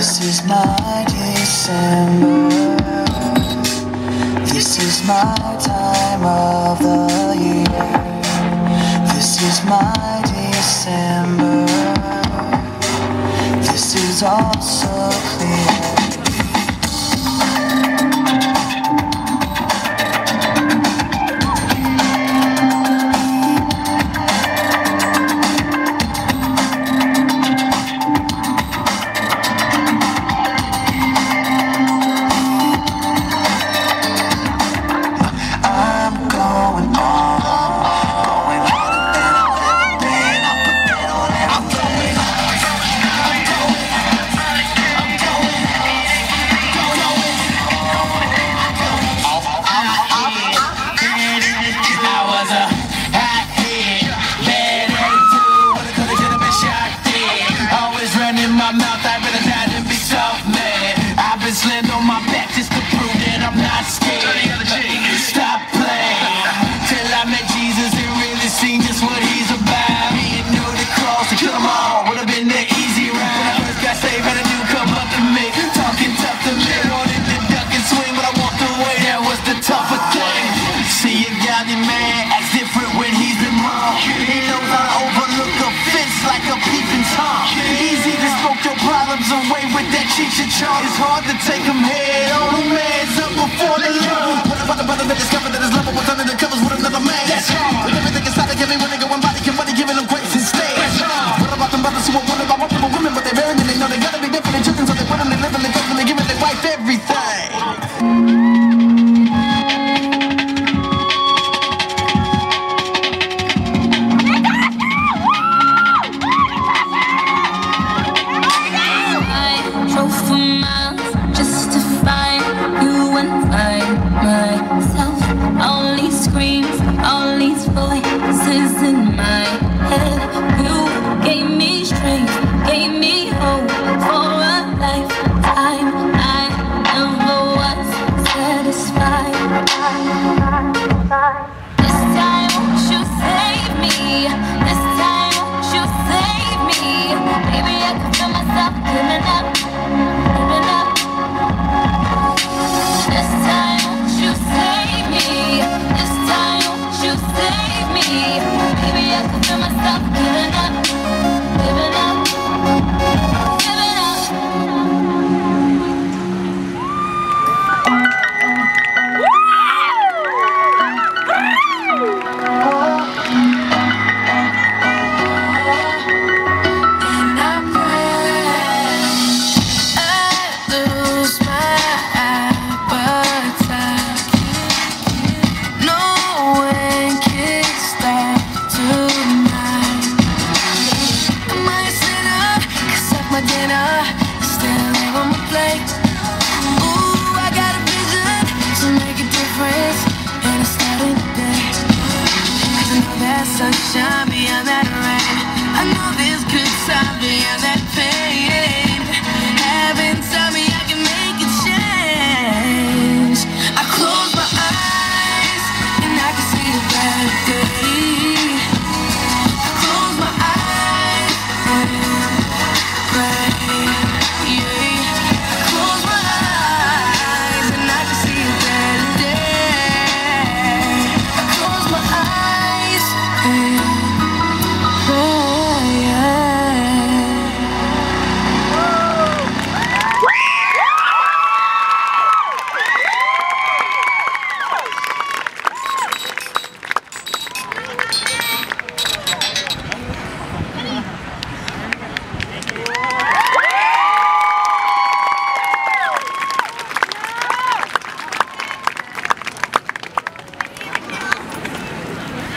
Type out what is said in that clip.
This is my December. This is my time of the year. This is my December. This is also like a peeping Tom. Easy to smoke your problems away with that cheech and chong. It's hard to take them head on. Them man's up before. Should be a better way. I.